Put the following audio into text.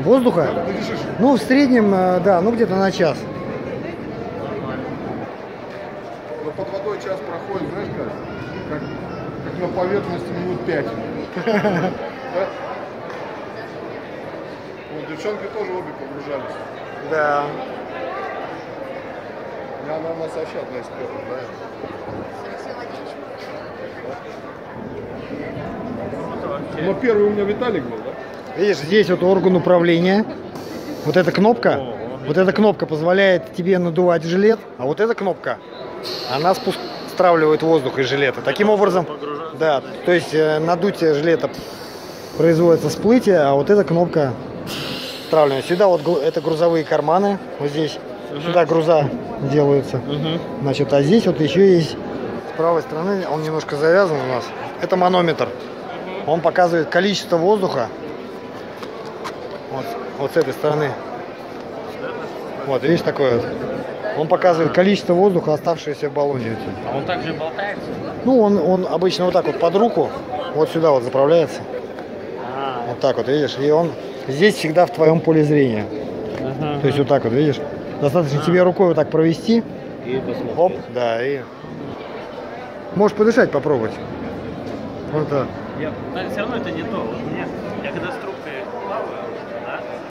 Воздуха? Ну, в среднем, э, да, ну где-то на час. Но под водой час проходит, знаешь как? Как, как на поверхности минут пять. Вот девчонки тоже обе погружались. Да. Я, она у нас вообще одна из первых, да? Но первый у меня Виталик был, да? Видишь, здесь вот орган управления. Вот эта кнопка, вот эта кнопка позволяет тебе надувать жилет, а вот эта кнопка, она спуск... стравливает воздух из жилета. Таким образом, да, то есть э, надутие жилета производится всплытие, а вот эта кнопка стравливания. Сюда вот это грузовые карманы, вот здесь, сюда груза делаются. Значит, а здесь вот еще есть с правой стороны, он немножко завязан у нас. Это манометр. Он показывает количество воздуха. Вот, вот с этой стороны. Вот, видишь, такой вот. Он показывает количество воздуха, оставшееся в баллоне. А он также болтается? Ну, он, он обычно вот так вот под руку, вот сюда вот заправляется. А, Вот так вот, видишь. И он здесь всегда в твоем поле зрения. ага. То есть вот так вот, видишь. Достаточно тебе рукой вот так провести. И посмотри. Оп, да, и... Можешь подышать, попробовать. Вот так. Я, но все равно это не то. Вот мне, я когда